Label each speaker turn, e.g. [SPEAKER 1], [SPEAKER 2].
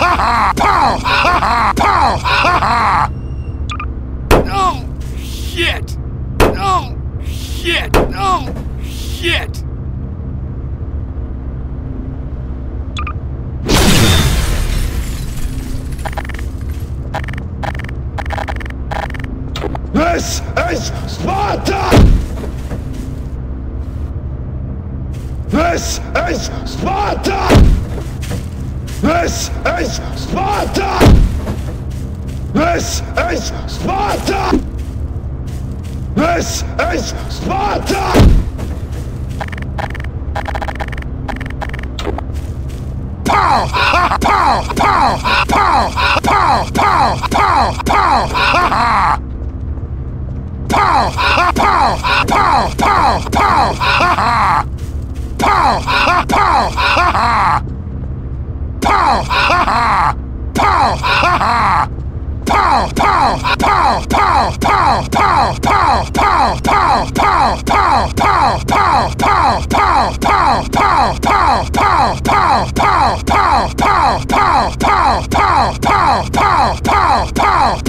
[SPEAKER 1] Ha ha! Pow! Pow! Ha!
[SPEAKER 2] Oh, shit! Oh, shit! Oh, shit!
[SPEAKER 1] This is Sparta! This is Sparta! This is Sparta! This is Sparta! This is Sparta! Pow! Pow! Pow! Pow! Pow! Pow! Pow! Pow! Ha ha! Pow! Pow! Pow! Pow! Pow! Ha! Pow! Pow! Pow! Pow! Pow! Pow!